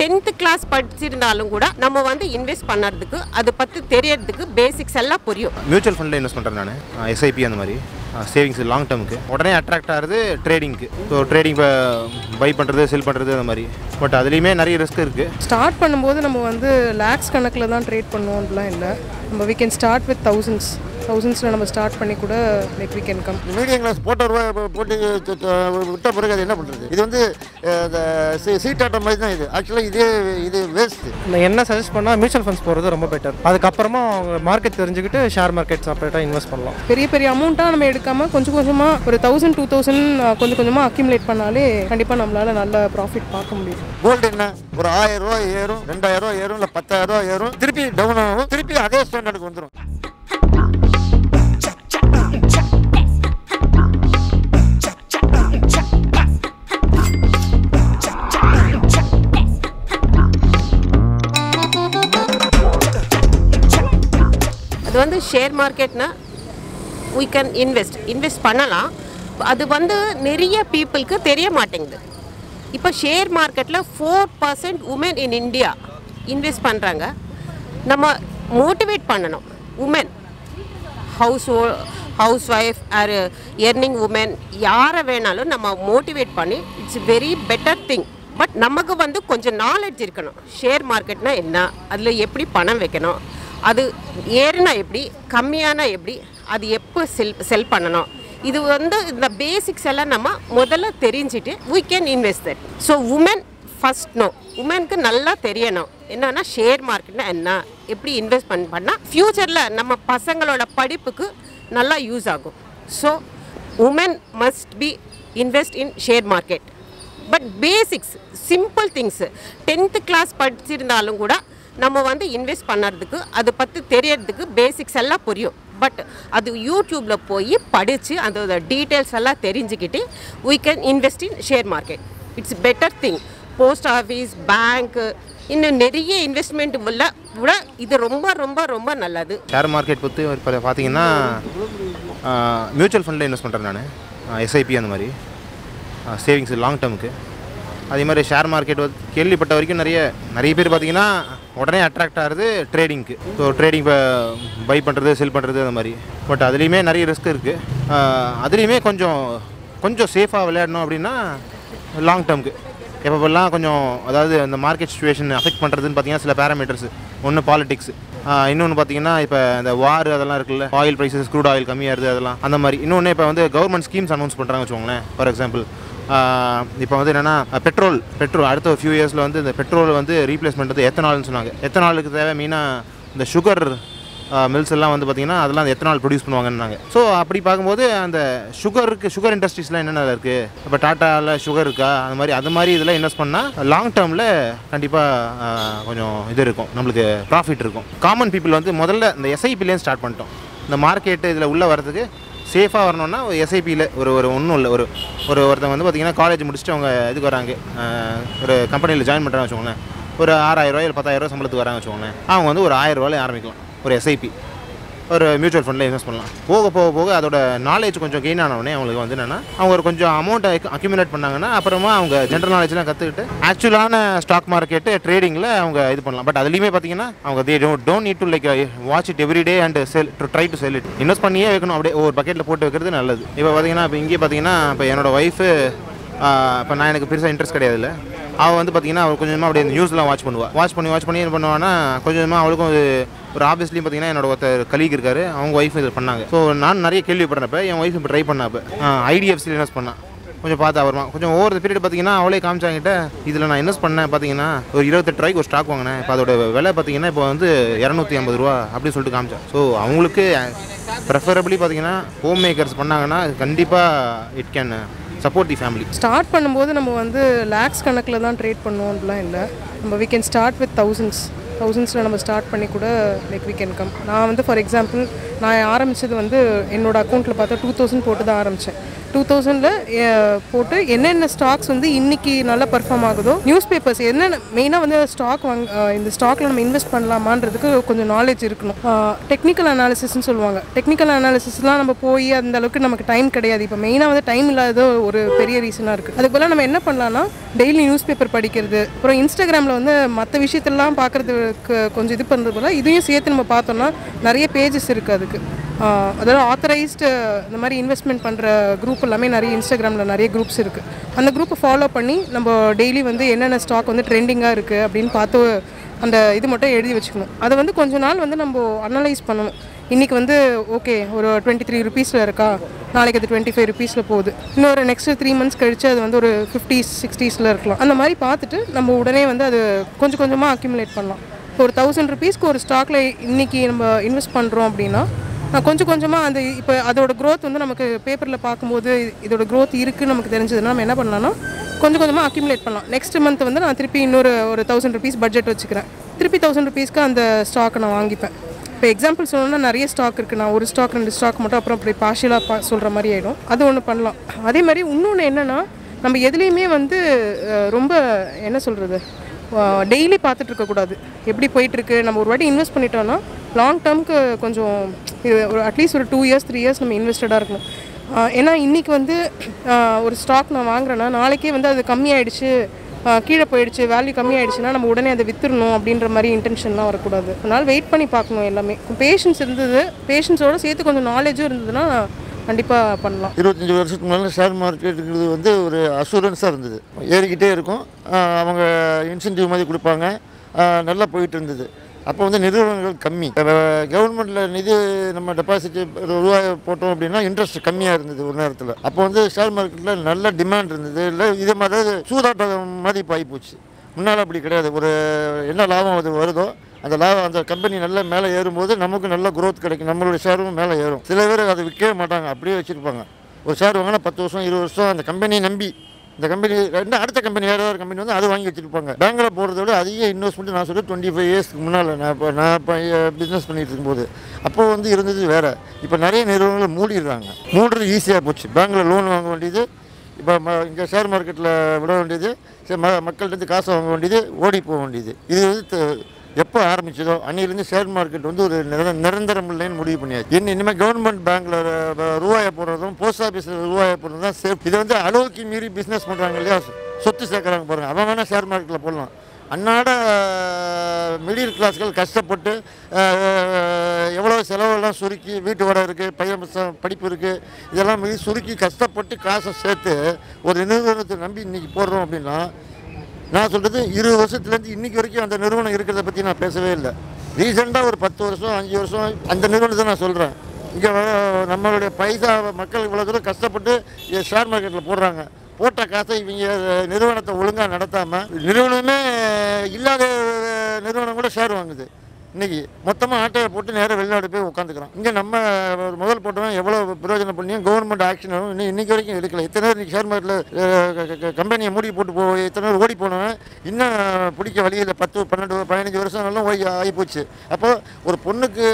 Tenth class படிச்சிருந்தாலும் கூட நம்ம வந்து இன்வெஸ்ட் பண்ணுறதுக்கு அது பற்றி தெரியறதுக்கு பேசிக்ஸ் எல்லாம் புரியும். மியூச்சுவல் ஃபண்டில் இன்வெஸ்ட் பண்ணுறேன் நான்? எஸ்ஐபி அந்த மாதிரி. சேவிங்ஸ் லாங் டேர்முக்கு உடனே அட்ராக்ட் ஆகிறது ட்ரேடிங்க்கு ஸோ ட்ரேடிங் இப்போ பை பண்ணுறது செல் பண்ணுறது அந்த மாதிரி. பட் அதுலேயுமே நிறைய ரிஸ்க் இருக்குது ஸ்டார்ட் பண்ணும்போது நம்ம வந்து லேக்ஸ் கணக்கில் தான் ட்ரேட் பண்ணுவோம்லாம் இல்லை. நம்ம we can start with thousands தௌசண்ட்ஸில் நம்ம ஸ்டார்ட் பண்ணி கூட like we can come medium class போட்ட போட்டு விட்ட பிறகு அது என்ன பண்ணுறது இது வந்து இந்த சீ- சீட்டாட்டம் மாதிரி தான் இது. ஆக்சுவலாக இதே இது வேஸ்ட்டு நான் என்ன சஜஸ்ட் பண்ணால் மியூச்சுவல் ஃபண்ட்ஸ் போகிறது ரொம்ப பெட்டர் அதுக்கப்புறமா அவங்க மார்க்கெட் தெரிஞ்சுக்கிட்டு ஷேர் மார்க்கெட் செப்பரேட்டாக இன்வெஸ்ட் பண்ணலாம். பெரிய பெரிய அமௌண்ட்டாக நம்ம எடுக்காமல் கொஞ்சம் கொஞ்சமாக ஒரு தௌசண்ட் டூ தௌசண்ட் கொஞ்சம் கொஞ்சமாக அக்யூமுலேட் பண்ணாலே கண்டிப்பாக நம்மளால் நல்ல ப்ராஃபிட் பார்க்க முடியும். கோல்டு என்ன? ஒரு ஆயிரம் ரூபாய் ஏறும் ரெண்டாயிரம் ரூபாய் ஏறும் இல்லை பத்தாயிரம் ரூபாய் ஏறும். திருப்பி டவுன் ஆகும் திருப்பி அதே ஸ்டாண்டர்டுக்கு வந்துடும் வந்து ஷேர் மார்க்கெட்னா வி கேன் இன்வெஸ்ட் இன்வெஸ்ட் பண்ணலாம். அது வந்து நிறைய பீப்புளுக்கு தெரிய மாட்டேங்குது. இப்போ ஷேர் மார்க்கெட்டில் four percent women in India invest பண்ணுறாங்க நம்ம மோட்டிவேட் பண்ணணும். Women house housewife are earning women யாரை வேணாலும் நம்ம மோட்டிவேட் பண்ணி it's very better thing but நமக்கு வந்து கொஞ்சம் நாலேஜ் இருக்கணும். ஷேர் மார்க்கெட்னால் என்ன? அதில் எப்படி பணம் வைக்கணும்? அது ஏறினா எப்படி கம்மியானா எப்படி அது எப்போ செல் செல் பண்ணணும். இது வந்து இந்த பேசிக்ஸ் எல்லாம் நம்ம முதல்ல தெரிஞ்சுட்டு we can invest that so women first know உமனுக்கு நல்லா தெரியணும். என்னன்னா ஷேர் மார்க்கெட்னா என்ன? எப்படி இன்வெஸ்ட்மெண்ட் பண்ணால் ஃப்யூச்சரில் நம்ம பசங்களோட படிப்புக்கு நல்லா யூஸ் ஆகும். So women must be invest in share market but basics simple things tenth class படிச்சிருந்தாலும் கூட நம்ம வந்து இன்வெஸ்ட் பண்ணுறதுக்கு அதை பற்றி தெரியறதுக்கு பேசிக்ஸ் எல்லாம் புரியும். பட் அது யூடியூப்பில் போய் படித்து அதோட டீட்டெயில்ஸ் எல்லாம் தெரிஞ்சுக்கிட்டு we can invest in share market it's better thing post office பேங்க்கு இன்னும் நிறைய இன்வெஸ்ட்மெண்ட் உள்ள விட இது ரொம்ப ரொம்ப ரொம்ப நல்லது. ஷேர் மார்க்கெட் பற்றி இப்போ பார்த்தீங்கன்னா மியூச்சுவல் ஃபண்டில் இன்வெஸ்ட் பண்ணுறேன் நான். எஸ்ஐபி அந்த மாதிரி. சேவிங்ஸ் லாங் டேர்முக்கு அதே மாதிரி ஷேர் மார்க்கெட் வந்து கேள்விப்பட்ட வரைக்கும் நிறைய நிறைய பேர் பார்த்தீங்கன்னா உடனே அட்ராக்ட் ஆகிறது ட்ரேடிங்க்கு ஸோ ட்ரேடிங் இப்போ பை பண்ணுறது செல் பண்ணுறது அந்த மாதிரி. பட் அதுலேயுமே நிறைய ரிஸ்க் இருக்குது அதுலேயுமே கொஞ்சம் கொஞ்சம் சேஃபாக விளையாடணும் அப்படின்னா லாங் டேர்முக்கு எப்பப்பெல்லாம் கொஞ்சம் அதாவது அந்த மார்க்கெட் சுச்சுவேஷன் அஃபெக்ட் பண்ணுறதுன்னு பார்த்தீங்கன்னா சில பேராமீட்டர்ஸ் ஒன்று பாலிடிக்ஸ் இன்னொன்று பார்த்தீங்கன்னா இப்போ இந்த வார் அதெல்லாம் இருக்குல்ல. ஆயில் ப்ரைஸஸ் க்ரூட் ஆயில் கம்மியாகுது அதெல்லாம். அந்த மாதிரி. இன்னொன்று இப்போ வந்து கவர்மெண்ட் ஸ்கீம்ஸ் அனௌன்ஸ் பண்ணுறாங்க வச்சுக்கோங்களேன் ஃபார் எக்ஸாம்பிள் இப்போ வந்து என்னென்னா பெட்ரோல் பெட்ரோல் அடுத்த ஃபியூ இயர்ஸில் வந்து இந்த பெட்ரோல் வந்து ரீப்ளேஸ்மெண்ட் வந்து எத்தனால்னு சொன்னாங்க எத்தனாலுக்கு தேவை மீனாக இந்த சுகர் மில்ஸ் எல்லாம் வந்து பார்த்திங்கன்னா அதெல்லாம் அந்த எத்தனால் ப்ரொடியூஸ் பண்ணுவாங்கன்னாங்க. ஸோ அப்படி பார்க்கும்போது அந்த சுகருக்கு சுகர் இண்டஸ்ட்ரீஸ்லாம் என்னென்ன இருக்குது இப்போ டாட்டாவில் சுகர் இருக்கா? அந்த மாதிரி அது மாதிரி இதெல்லாம் இன்வெஸ்ட் பண்ணால் லாங் டேர்மில் கண்டிப்பாக கொஞ்சம் இது இருக்கும். நம்மளுக்கு ப்ராஃபிட் இருக்கும். காமன் பீப்புள் வந்து முதல்ல இந்த எஸ்ஐபிலேருந்து ஸ்டார்ட் பண்ணிட்டோம். இந்த மார்க்கெட்டு இதில் உள்ளே வரதுக்கு சேஃபாக வரணும்னா ஒரு எஸ்ஐபியில் ஒரு ஒரு ஒன்றும் இல்லை. ஒரு ஒரு ஒருத்தவங்க வந்து பார்த்திங்கன்னா காலேஜ் முடிச்சுட்டு அவங்க இதுக்கு வராங்க. ஒரு கம்பெனியில் ஜாயின் பண்ணுறாங்க வச்சுக்கோங்களேன். ஒரு ஆறாயிரம் ரூபாய் இல்லை பத்தாயிரம் ரூபாய் சம்பளத்துக்கு வராங்க வச்சுக்கோங்களேன். அவங்க வந்து ஒரு ஆயிரம் ஆரம்பிக்கலாம். ஒரு எஸ்ஐபி ஒரு மியூச்சுவல் ஃபண்டில் இன்வெஸ்ட் பண்ணலாம். போக போக போக அதோட நாலேஜ் கொஞ்சம் கெயின் ஆனவுடனே அவங்களுக்கு வந்து என்னென்னா அவங்க ஒரு கொஞ்சம் அமௌண்ட்டை அக்யூமுலேட் பண்ணாங்கன்னா அப்புறமா அவங்க ஜென்ரல் நாலேஜ்லாம் கற்றுக்கிட்டு ஆக்சுவலான ஸ்டாக் மார்க்கெட்டு ட்ரேடிங்கில் அவங்க இது பண்ணலாம். பட் அதுலேயுமே பார்த்தீங்கன்னா அவங்க they don't don't need to like watch it every day and sell to try to sell it invest பண்ணியே வைக்கணும். அப்படியே ஒரு பக்கெட்டில் போட்டு வைக்கிறது நல்லது. இப்போ பார்த்தீங்கன்னா இப்போ இங்கே பார்த்தீங்கன்னா இப்போ என்னோடய ஒய்ஃபு இப்போ நான் எனக்கு பெருசாக இன்ட்ரெஸ்ட் கிடையாதுல்ல. அவள் வந்து பார்த்தீங்கன்னா அவள் கொஞ்சமாக அப்படியே நியூஸ்லாம் வாட்ச் பண்ணுவாள் வாட்ச் பண்ணி வாட்ச் பண்ணி என்ன பண்ணுவான்னா கொஞ்சமாக அவளுக்கும் ஒரு ஒரு ஆஃபீஸ்லேயும் பார்த்தீங்கன்னா என்னோட ஒருத்தர் கலீக் இருக்காரு. அவங்க ஒய்ஃப் இது பண்ணாங்க. ஸோ நான் நிறைய கேள்விப்படுறப்ப என் ஒய்ஃப் இப்போ ட்ரை பண்ணாப்ப. ஐடிஎஃப்சியில் இன்வெஸ்ட் பண்ணான் கொஞ்சம் பார்த்து வருமா கொஞ்சம் ஒவ்வொரு பீரியட் பார்த்தீங்கன்னா அவளே காமிச்சாங்கிட்ட இதில் நான் இன்வெஸ்ட் பண்ணேன் பார்த்தீங்கன்னா ஒரு இருபத்தெட்டு ரூபாய்க்கு ஒரு ஸ்டாக் வாங்கினேன். இப்போ அதோட விலை பார்த்தீங்கன்னா இப்போ வந்து இரநூத்தி ஐம்பது ரூபா அப்படின்னு சொல்லிட்டு காமிச்சேன் ஸோ அவங்களுக்கு ப்ரெஃபரபிளி பார்த்தீங்கன்னா ஹோம் மேக்கர்ஸ் பண்ணாங்கன்னா கண்டிப்பாக it can support the family start பண்ணும்போது நம்ம வந்து லேக்ஸ் கணக்கில் தான் ட்ரேட் பண்ணுவோம்லாம் இல்லை. நம்ம we can start with thousands தௌசண்ட்ஸில் நம்ம ஸ்டார்ட் பண்ணி கூட லைக் we கேன் கம் நான் வந்து ஃபார் எக்ஸாம்பிள் நான் ஆரம்பித்தது வந்து என்னோடய அக்கௌண்ட்டில் பார்த்தா டூ தௌசண்ட் போட்டு தான் ஆரம்பித்தேன் டூ தௌசண்டில் போட்டு என்னென்ன ஸ்டாக்ஸ் வந்து இன்னைக்கு நல்லா பர்ஃபார்ம் ஆகுதோ நியூஸ் பேப்பர்ஸ் என்னென்ன மெயினாக வந்து ஸ்டாக் வாங்க இந்த ஸ்டாக்ல நம்ம இன்வெஸ்ட் பண்ணலாமான்றதுக்கு கொஞ்சம் நாலேஜ் இருக்கணும். டெக்னிக்கல் அனாலிசிஸ்னு சொல்லுவாங்க. டெக்னிக்கல் அனாலிசிஸ்லாம் நம்ம போய் அந்த அளவுக்கு நமக்கு டைம் கிடையாது. இப்போ மெயினாக வந்து டைம் இல்லாத ஒரு பெரிய ரீசனாக இருக்குது அதுக்கு போல் நம்ம என்ன பண்ணலாம்னா டெய்லி நியூஸ் பேப்பர் படிக்கிறது. அப்புறம் இன்ஸ்டாகிராமில் வந்து மற்ற விஷயத்தெல்லாம் பார்க்குறதுக்கு கொஞ்சம் இது பண்ணுறது போல இதையும் சேர்த்து நம்ம பார்த்தோம்னா நிறைய பேஜஸ் இருக்குது அதுக்கு. அதாவது ஆத்தரைஸ்டு இந்த மாதிரி இன்வெஸ்ட்மெண்ட் பண்ணுற குரூப் எல்லாமே நிறைய இன்ஸ்டாகிராமில் நிறைய குரூப்ஸ் இருக்குது அந்த குரூப்பை ஃபாலோ பண்ணி நம்ம டெய்லி வந்து என்னென்ன ஸ்டாக் வந்து ட்ரெண்டிங்காக இருக்குது அப்படின்னு பார்த்து அந்த இது மட்டும் எழுதி வச்சுக்கணும். அதை வந்து கொஞ்ச நாள் வந்து நம்ம அனலைஸ் பண்ணணும். இன்றைக்கி வந்து ஓகே ஒரு டுவெண்ட்டி த்ரீ ருபீஸில் இருக்கா? நாளைக்கு அது டுவெண்ட்டி ஃபைவ் ருபீஸில் போகுது. இன்னொரு நெக்ஸ்ட் த்ரீ மந்த்ஸ் கழிச்சு அது வந்து ஒரு ஃபிஃப்டிஸ் சிக்ஸ்டீஸில் இருக்கலாம். அந்த மாதிரி பார்த்துட்டு நம்ம உடனே வந்து அது கொஞ்சம் கொஞ்சமாக அக்யூமுலேட் பண்ணலாம். ஒரு தௌசண்ட் ருபீஸ்க்கு ஒரு ஸ்டாக்கில் இன்றைக்கி நம்ம இன்வெஸ்ட் பண்ணுறோம் அப்படின்னா கொஞ்சம் கொஞ்சமாக அந்த இப்போ அதோட க்ரோத் வந்து நமக்கு பேப்பரில் பார்க்கும்போது இதோட க்ரோத் இருக்குன்னு நமக்கு தெரிஞ்சதுன்னா நம்ம என்ன பண்ணலாம்னா கொஞ்சம் கொஞ்சமாக அக்யூமுலேட் பண்ணலாம். நெக்ஸ்ட் மந்த் வந்து நான் திருப்பி இன்னொரு ஒரு தௌசண்ட் ருபீஸ் பட்ஜெட் வச்சுக்கிறேன். திருப்பி தௌசண்ட் ருபீஸ்க்கு அந்த ஸ்டாக்கை நான் வாங்கிப்பேன். இப்போ எக்ஸாம்பிள் சொல்லணும்னா நிறைய ஸ்டாக் இருக்குது நான் ஒரு ஸ்டாக் ரெண்டு ஸ்டாக் மட்டும் அப்புறம் அப்படி பார்ஷியலாக பா சொல்கிற மாதிரி ஆகிடும் அது ஒன்று பண்ணலாம். அதே மாதிரி இன்னொன்று என்னென்னா நம்ம எதுலேயுமே வந்து ரொம்ப என்ன சொல்கிறது டெய்லி பார்த்துட்டு இருக்கக்கூடாது. எப்படி போயிட்டுருக்கு நம்ம ஒரு வாட்டி இன்வெஸ்ட் பண்ணிட்டோன்னா லாங் டேர்ம்க்கு கொஞ்சம் இது ஒரு அட்லீஸ்ட் ஒரு டூ இயர்ஸ் த்ரீ இயர்ஸ் நம்ம இன்வெஸ்டடாக இருக்கணும். ஏன்னா இன்றைக்கி வந்து ஒரு ஸ்டாக் நான் வாங்குறேன்னா நாளைக்கே வந்து அது கம்மியாயிடுச்சு கீழே போயிடுச்சு வேல்யூ கம்மியாயிடுச்சுன்னா நம்ம உடனே அதை வித்துடணும் அப்படின்ற மாதிரி இன்டென்ஷன்லாம் வரக்கூடாது. அதனால் வெயிட் பண்ணி பார்க்கணும் எல்லாமே. பேஷன்ஸ் இருந்தது பேஷன்ஸோடு சேர்த்து கொஞ்சம் நாலேஜும் இருந்ததுன்னா கண்டிப்பாக பண்ணலாம். இருபத்தஞ்சி வருஷத்துக்கு முன்னாடி ஷேர் மார்க்கெட்டுங்கிறது வந்து ஒரு அசூரன்ஸாக இருந்தது. ஏறிக்கிட்டே இருக்கும். அவங்க இன்சென்டிவ் மாதிரி கொடுப்பாங்க. நல்லா போயிட்டு இருந்தது. அப்போ வந்து நிறுவனங்கள் கம்மி. கவர்மெண்ட்டில் நிதி நம்ம டெபாசிட் ரூபாய் போட்டோம் அப்படின்னா இன்ட்ரெஸ்ட் கம்மியாக இருந்தது ஒரு நேரத்தில். அப்போ வந்து ஷேர் மார்க்கெட்டில் நல்ல டிமாண்ட் இருந்தது. இல்லை இதே மாதிரி சூதாட்டம் மாதிரி போச்சு முன்னால் அப்படி கிடையாது. ஒரு என்ன லாபம் அது வருதோ அந்த லாபம் அந்த கம்பெனி நல்லா மேலே ஏறும்போது நமக்கு நல்ல குரோத் கிடைக்கும். நம்மளுடைய ஷேரும் மேலே ஏறும். சில பேர் அதை விற்கவே மாட்டாங்க. அப்படியே வச்சுருப்பாங்க. ஒரு ஷேர் வாங்கினா பத்து வருஷம் இருபது வருஷம் அந்த கம்பெனியை நம்பி இந்த கம்பெனி ரெண்டு அடுத்த கம்பெனி வேறு ஒரு கம்பெனி வந்து அதை வாங்கி வச்சுருப்பாங்க. பேங்கில் போகிறத விட அதிக இன்வெஸ்ட்மெண்ட் நான் சொல்கிறேன் டுவெண்ட்டி ஃபைவ் இயர்ஸ்க்கு முன்னால் நான் இப்போ நான் இப்போ பிஸ்னஸ் பண்ணிட்டு இருக்கும்போது. அப்போது வந்து இருந்தது வேறு. இப்போ நிறைய நிறுவனங்கள் மூடிடுறாங்க. மூடுறது ஈஸியாக போச்சு. பேங்க்கில் லோன் வாங்க வேண்டியது இப்போ ம இங்கே ஷேர் மார்க்கெட்டில் விட வேண்டியது சரி ம மக்கள்கிட்ட காசு வாங்க வேண்டியது ஓடி போக வேண்டியது. இது வந்து எப்போ ஆரம்பிச்சதோ அன்னிலேருந்து ஷேர் மார்க்கெட் வந்து ஒரு நிர நிரந்தரம் இல்லைன்னு முடிவு பண்ணியாச்சு. இன்னும் இனிமேல் கவர்மெண்ட் பேங்க்கில் ரூபாயை போடுறதும் போஸ்ட் ஆஃபீஸில் ரூபாயை போடுறதும் தான் சேஃப் இது வந்து அளவுக்கு மீறி பிஸ்னஸ் பண்ணுறாங்க இல்லையா? சொத்து சேர்க்குறாங்க பாருங்க. அவன் வேணால் ஷேர் மார்க்கெட்டில் போடலாம். அன்னாட மிடில் கிளாஸ்கள் கஷ்டப்பட்டு எவ்வளோ செலவெல்லாம் சுருக்கி வீட்டு வர இருக்குது பையன் படிப்பு இருக்குது இதெல்லாம் மீறி சுருக்கி கஷ்டப்பட்டு காசை சேர்த்து ஒரு நிறுவனத்தை நம்பி இன்றைக்கி போடுறோம் அப்படின்னா நான் சொல்கிறது இருபது வருஷத்துலேருந்து இன்றைக்கி வரைக்கும் அந்த நிறுவனம் இருக்கிறத பற்றி நான் பேசவே இல்லை. ரீசெண்டாக ஒரு பத்து வருஷம் அஞ்சு வருஷம் அந்த நிறுவனத்தை நான் சொல்கிறேன் இங்கே நம்மளுடைய பைசா மக்கள் இவ்வளோ தூரம் கஷ்டப்பட்டு ஷேர் மார்க்கெட்டில் போடுறாங்க. போட்ட காசை இவங்க நிறுவனத்தை ஒழுங்காக நடத்தாமல் நிறுவனமே இல்லாத நிறுவனம் கூட ஷேர் வாங்குது. இன்னைக்கு மொத்தமாக ஆட்டையை போட்டு நேராக வெளிநாடு போய் உட்காந்துக்கிறோம் இங்கே நம்ம ஒரு முதல் போட்டவன் எவ்வளோ பிரயோஜனம் பண்ணியும் கவர்மெண்ட் ஆக்ஷன் இன்னும் இன்றைக்கி வரைக்கும் எடுக்கல. இத்தனை பேர் ஷேர் மார்க்கெட்டில் கம்பெனியை மூடி போட்டு போ இத்தனை பேர் ஓடி போனவன் இன்னும் பிடிக்க வழியில் பத்து பன்னெண்டு பதினஞ்சு வருஷம் ஓய் ஆகி ஆகிப்போச்சு அப்போ ஒரு பொண்ணுக்கு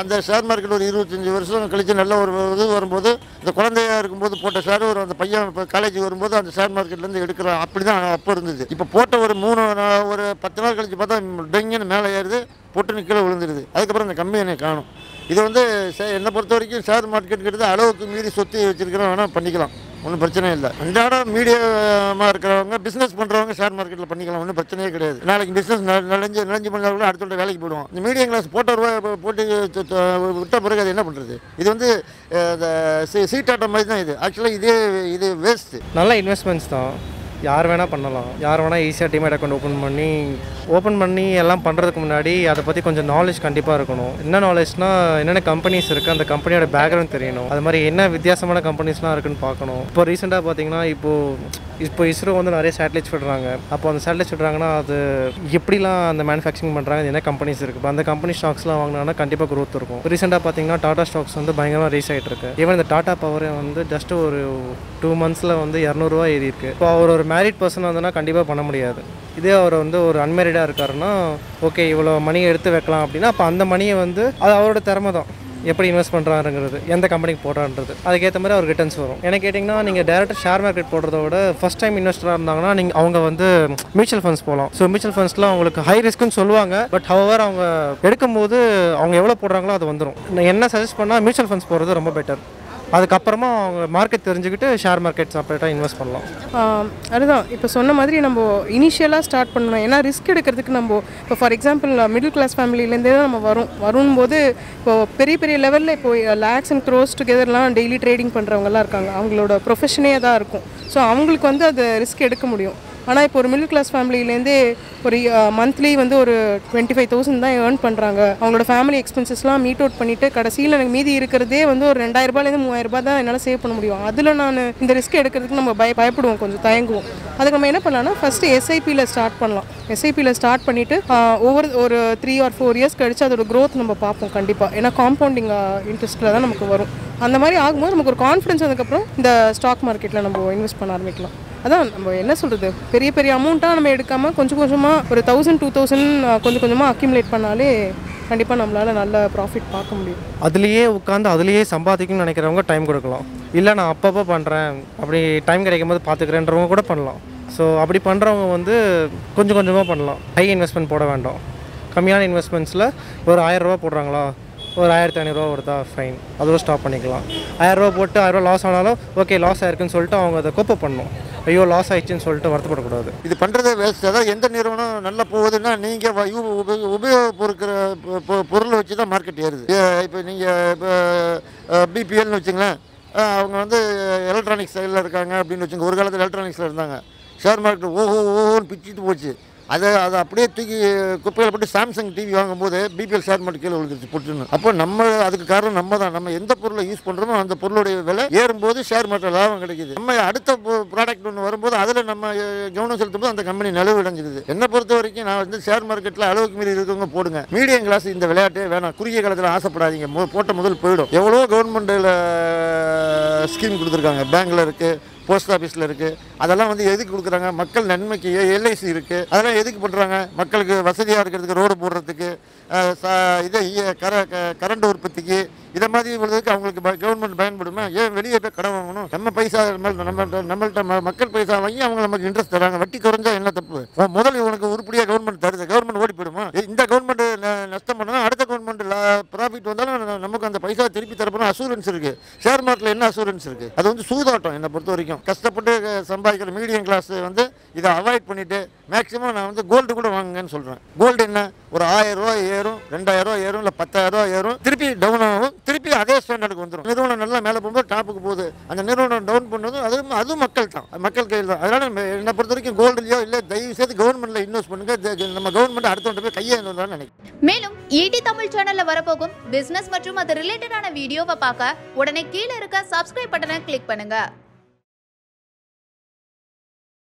அந்த ஷேர் மார்க்கெட் ஒரு இருபத்தஞ்சி வருஷம் கழித்து நல்ல ஒரு இது வரும்போது இந்த குழந்தையா இருக்கும்போது போட்ட ஷேர் ஒரு அந்த பையன் இப்போ காலேஜ் வரும்போது அந்த ஷேர் மார்க்கெட்லேருந்து எடுக்கிறான். அப்படி தான் அப்போ இருந்தது. இப்போ போட்ட ஒரு மூணு ஒரு பத்து நாள் கழித்து பார்த்தா டெங்குன்னு மேலே ஏறுது. பொட்டுன்னு கீழே விழுந்துருது. அதுக்கப்புறம் இந்த கம்பெனியை காணும். இது வந்து சே- என்னை பொறுத்த வரைக்கும் ஷேர் மார்க்கெட் அளவுக்கு மீறி சொத்து வச்சிருக்கிறோம் வேணால் பண்ணிக்கலாம். ஒன்றும் பிரச்சனை இல்லை. அன்றாட மீடியமாக இருக்கிறவங்க பிஸ்னஸ் பண்ணுறவங்க ஷேர் மார்க்கெட்டில் பண்ணிக்கலாம். ஒன்றும் பிரச்சனையே கிடையாது. நாளைக்கு பிஸ்னஸ் நிலஞ்சி நிலஞ்சி பண்ணால் கூட அடுத்த வேலைக்கு போடுவோம் இந்த மீடியம் கிளாஸ் போட்ட ரூபாய் போட்டு விட்ட பிறகு அது என்ன பண்ணுறது இது வந்து இந்த சீ- சீட்டாட்டம் மாதிரி தான் இது. ஆக்சுவலாக இதே இது வேஸ்ட்டு நல்ல இன்வெஸ்ட்மெண்ட்ஸ் தான். யார் வேணால் பண்ணலாம். யார் வேணால் ஈஸியாக டிமேட் அக்கௌண்ட் ஓப்பன் பண்ணி ஓப்பன் பண்ணி எல்லாம் பண்ணுறதுக்கு முன்னாடி அதை பற்றி கொஞ்சம் நாலேஜ் கண்டிப்பாக இருக்கணும். என்ன நாலேஜ்னா என்னென்ன கம்பெனிஸ் இருக்குது அந்த கம்பெனியோட பேக்ரவுண்ட் தெரியணும். அது மாதிரி என்ன வித்தியாசமான கம்பெனிஸ்லாம் இருக்குன்னு பார்க்கணும். இப்போ ரீசெண்டாக பார்த்தீங்கன்னா இப்போது இப்போ இஸ்ரோ வந்து நிறைய சேட்டலைட்ஸ் விடுறாங்க. அப்போ அந்த சேட்டலைட்ஸ் விடுறாங்கன்னா அது எப்படிலாம் அந்த மேனுஃபேக்சரிங் பண்ணுறாங்க என்ன கம்பெனிஸ் இருக்குது இப்போ அந்த கம்பெனி ஸ்டாக்ஸ்லாம் வாங்கினா கண்டிப்பாக க்ரோத் இருக்கும். ரீசெண்டாக பார்த்தீங்கன்னா டாடா ஸ்டாக்ஸ் வந்து பயங்கரமாக ரீஸ் ஆகிட்டு இருக்கு. ஈவன் இந்த டாடா பவர் வந்து ஜஸ்ட் ஒரு டூ மந்த்ஸில் வந்து இரநூறுவா ஏறி இருக்கு. இப்போ அவர் ஒரு மேரிட் பர்சன் வந்தனா கண்டிப்பாக பண்ண முடியாது. இதே அவர் வந்து ஒரு அன்மேரிடாக இருக்காருன்னா ஓகே இவ்வளோ மணியை எடுத்து வைக்கலாம் அப்படின்னா அப்போ அந்த மணியை வந்து அது அவரோட திறமை தான். எப்படி இன்வெஸ்ட் பண்ணுறாருங்கிறது எந்த கம்பெனிக்கு போடுறான்றது அதுக்கேற்ற மாதிரி அவர் ரிட்டர்ன்ஸ் வரும். என்ன கேட்டிங்கன்னா நீங்கள் டேரெக்டாக ஷேர் மார்க்கெட் போடுறத விட ஃபஸ்ட் டைம் இன்வெஸ்டராக இருந்தாங்கன்னா நீங்கள் அவங்க வந்து மியூச்சுவல் ஃபண்ட்ஸ் போகலாம் ஸோ மியூச்சுவல் ஃபண்ட்ஸ்லாம் அவங்களுக்கு ஹை ரிஸ்க்குன்னு சொல்லுவாங்க. பட் ஹவர் அவங்க எடுக்கும்போது அவங்க எவ்வளோ போடுறாங்களோ அது வந்துடும் நான் என்ன சஜஸ்ட் பண்ணால் மியூச்சுவல் ஃபண்ட்ஸ் போகிறது ரொம்ப பெட்டர் அதுக்கப்புறமா அவங்க மார்க்கெட் தெரிஞ்சுக்கிட்டு ஷேர் மார்க்கெட் செப்பரேட்டாக இன்வெஸ்ட் பண்ணலாம். அதுதான். இப்போ சொன்ன மாதிரி நம்ம இனிஷியலாக ஸ்டார்ட் பண்ணணும். ஏன்னா ரிஸ்க் எடுக்கிறதுக்கு நம்ம இப்போ ஃபார் எக்ஸாம்பிள் மிடில் கிளாஸ் ஃபேமிலியிலேருந்தே தான் நம்ம வரும். வரும்போது இப்போ பெரிய பெரிய லெவலில் இப்போ லேக்ஸ் அண்ட் க்ரோஸ் டுகெதர்லாம் டெய்லி ட்ரேடிங் பண்ணுறவங்கலாம் இருக்காங்க. அவங்களோட ப்ரொஃபஷனே தான் இருக்கும். ஸோ அவங்களுக்கு வந்து அது ரிஸ்க் எடுக்க முடியும். ஆனால் இப்போ ஒரு மிடில் கிளாஸ் ஃபேமிலியிலேருந்தே ஒரு மந்த்லி வந்து ஒரு டுவெண்ட்டி ஃபைவ் தௌசண்ட் தான் ஏர்ன் பண்ணுறாங்க அவங்களோட ஃபேமிலி எக்ஸ்பென்சஸ்லாம் மீட் அவுட் பண்ணிவிட்டு கடைசியில் எனக்கு மீதி இருக்கிறதே வந்து ஒரு ரெண்டாயிரரூபாலேருந்து மூவாயிரரூபா தான் என்னால் சேவ் பண்ண முடியும். அதில் நான் இந்த ரிஸ்க் எடுக்கிறதுக்கு நம்ம பய பயப்படுவோம். கொஞ்சம் தயங்குவோம். அதுக்கு நம்ம என்ன பண்ணலாம்னா ஃபஸ்ட்டு எஸ்ஐபியில் ஸ்டார்ட் பண்ணலாம். எஸ்ஐபியில் ஸ்டார்ட் பண்ணிவிட்டு ஒவ்வொரு ஒரு த்ரீ ஆர் ஃபோர் இயர்ஸ் கழிச்சு அதோட க்ரோத் நம்ம பார்ப்போம் கண்டிப்பாக ஏன்னா காம்பவுண்டிங் இன்ட்ரெஸ்ட்டில் தான் நமக்கு வரும். அந்த மாதிரி ஆகும்போது நமக்கு ஒரு கான்ஃபிடன்ஸ் வந்ததுக்கப்புறம் இந்த ஸ்டாக் மார்க்கெட்டில் நம்ம இன்வெஸ்ட் பண்ண ஆரம்பிக்கலாம். அதான் நம்ம என்ன சொல்கிறது பெரிய பெரிய அமௌண்ட்டாக நம்ம எடுக்காமல் கொஞ்சம் கொஞ்சமாக ஒரு தௌசண்ட் டூ தௌசண்ட் கொஞ்சம் கொஞ்சமாக அக்யூமுலேட் பண்ணாலே கண்டிப்பாக நம்மளால் நல்ல ப்ராஃபிட் பார்க்க முடியும். அதுலேயே உட்காந்து அதுலேயே சம்பாதிக்கணும்னு நினைக்கிறவங்க டைம் கொடுக்கலாம். இல்லை நான் அப்பப்போ பண்ணுறேன் அப்படி டைம் கிடைக்கும் போது பார்த்துக்கிறேன்றவங்க கூட பண்ணலாம். ஸோ அப்படி பண்ணுறவங்க வந்து கொஞ்சம் கொஞ்சமாக பண்ணலாம். ஹை இன்வெஸ்ட்மெண்ட் போட வேண்டாம். கம்மியான இன்வெஸ்ட்மெண்ட்ஸில் ஒரு ஆயிரரூபா போடுறாங்களா? ஒரு ஆயிரத்தி ஐநூறுரூவா வருதா? ஃபைன் அதோட ஸ்டாப் பண்ணிக்கலாம். ஆயிரரூவா போட்டு ஆயிரரூவா லாஸ் ஆனாலும் ஓகே லாஸ் ஆயிருக்குன்னு சொல்லிட்டு அவங்க அதை கோப்ப பண்ணணும். ஐயோ லாஸ் ஆயிடுச்சுன்னு சொல்லிட்டு வருத்தப்படக்கூடாது. இது பண்ணுறது வேஸ்ட் அதாவது எந்த நிறுவனம் நல்லா போகுதுன்னா நீங்கள் உபயோகப்படுக்கிற பொருளை வச்சு தான் மார்க்கெட் ஏறுது இப்போ நீங்கள் இப்போ பிபிஎல்னு வச்சுங்களேன் அவங்க வந்து எலக்ட்ரானிக்ஸ் சைடில் இருக்காங்க அப்படின்னு வச்சுங்க ஒரு காலத்தில் எலக்ட்ரானிக்ஸில் இருந்தாங்க. ஷேர் மார்க்கெட் ஓஹோ ஓஹோன்னு பிச்சுட்டு போச்சு. அதை அதை அப்படியே தூக்கி குப்பையில் போட்டு சாம்சங் டிவி வாங்கும்போது பிபிஎல் ஷேர் மார்க்கெட் கீழே விழுந்துருச்சு புட்டுன்னு. அப்போ நம்ம அதுக்கு காரணம் நம்ம தான். நம்ம எந்த பொருளை யூஸ் பண்ணுறோமோ அந்த பொருளுடைய விலை ஏறும்போது ஷேர் மார்க்கெட் லாபம் கிடைக்குது. நம்ம அடுத்த ப்ராடக்ட் ஒன்று வரும்போது அதில் நம்ம கவனம் செலுத்தும் போது அந்த கம்பெனி நிலவு அடைஞ்சிருது. என்னை பொறுத்த வரைக்கும் நான் வந்து ஷேர் மார்க்கெட்டில் அளவுக்கு மீறி இருக்கவங்க போடுங்க. மீடியம் கிளாஸ் இந்த விளையாட்டே வேணாம். குறுகிய காலத்தில் ஆசைப்படாதீங்க. மு- போட்ட முதல் போயிடும். எவ்வளோ கவர்மெண்ட்டில் ஸ்கீம் கொடுத்துருக்காங்க. பேங்க்கில் இருக்குது போஸ்ட் ஆஃபீஸில் இருக்குது அதெல்லாம் வந்து எதுக்கு கொடுக்குறாங்க மக்கள் நன்மைக்கு எல்ஐசி இருக்குது அதெல்லாம் எதுக்கு பண்ணுறாங்க மக்களுக்கு வசதியாக இருக்கிறதுக்கு ரோடு போடுறதுக்கு இதை கர க- கரண்ட் உற்பத்திக்கு இதை மாதிரி உள்ளதுக்கு அவங்களுக்கு கவர்மெண்ட் பயன்படுமா ஏன் வெளியே போய் கடன் வாங்கணும்? நம்ம பைசா நம்ம நம்மள்கிட்ட நம்மள்ட்ட மக்கள் பைசா வாங்கி அவங்க நமக்கு இன்ட்ரெஸ்ட் தராங்க. வட்டி குறைஞ்சா என்ன தப்பு? முதல் இவனுக்கு உருப்படியாக கவர்மெண்ட் தருது. கவர்மெண்ட் ஓடி போயிடுமா? இந்த கவர்மெண்ட் நஷ்டம் பண்ணா அடுத்த கவர்மெண்ட் ப்ராஃபிட் வந்தாலும் ந- நமக்கு அந்த பைசா திருப்பி தரப்போனா அசூரன்ஸ் இருக்கு. ஷேர் மார்க்கெட்ல என்ன அசூரன்ஸ் இருக்கு? அது வந்து சூதாட்டம் என்னை பொறுத்த வரைக்கும் கஷ்டப்பட்டு சம்பாதிக்கிற மீடியம் கிளாஸ் வந்து இதை அவாய்ட் பண்ணிவிட்டு மேக்ஸிமம் நான் வந்து கோல்டு கூட வாங்குங்கன்னு சொல்கிறேன் கோல்டு என்ன? ஒரு ஆயிரம் ரூபா ஏறும் ரெண்டாயிரம் ரூபா ஏறும் இல்லை பத்தாயிரம் ரூபா ஏறும் திருப்பி டவுன் ஆகும் திருப்பி அதே ஸ்டாண்டர்டுக்கு வந்துடும் நிறுவனம் நல்லா மேலே போகும்போது டாப்புக்கு போகுது. அந்த நிறுவனம் டவுன் பண்ணதும் அது அதுவும் மக்கள் தான். மக்கள் கையில் தான். அதனால் என்னை பொறுத்த வரைக்கும் கோல்டுலையோ இல்லை தயவு செய்து கவர்மெண்ட்ல இன்வெஸ்ட் பண்ணுங்க. நம்ம கவர்மெண்ட் அடுத்தவங்க போய் கையை நினைக்கிறேன். மேலும் ஈடி தமிழ் சேனல்ல வரப்போகும் பிசினஸ் மற்றும் அது ரிலேட்டடான வீடியோவை பார்க்க உடனே கீழே இருக்க சப்ஸ்கிரைப் பட்டனை கிளிக் பண்ணுங்க.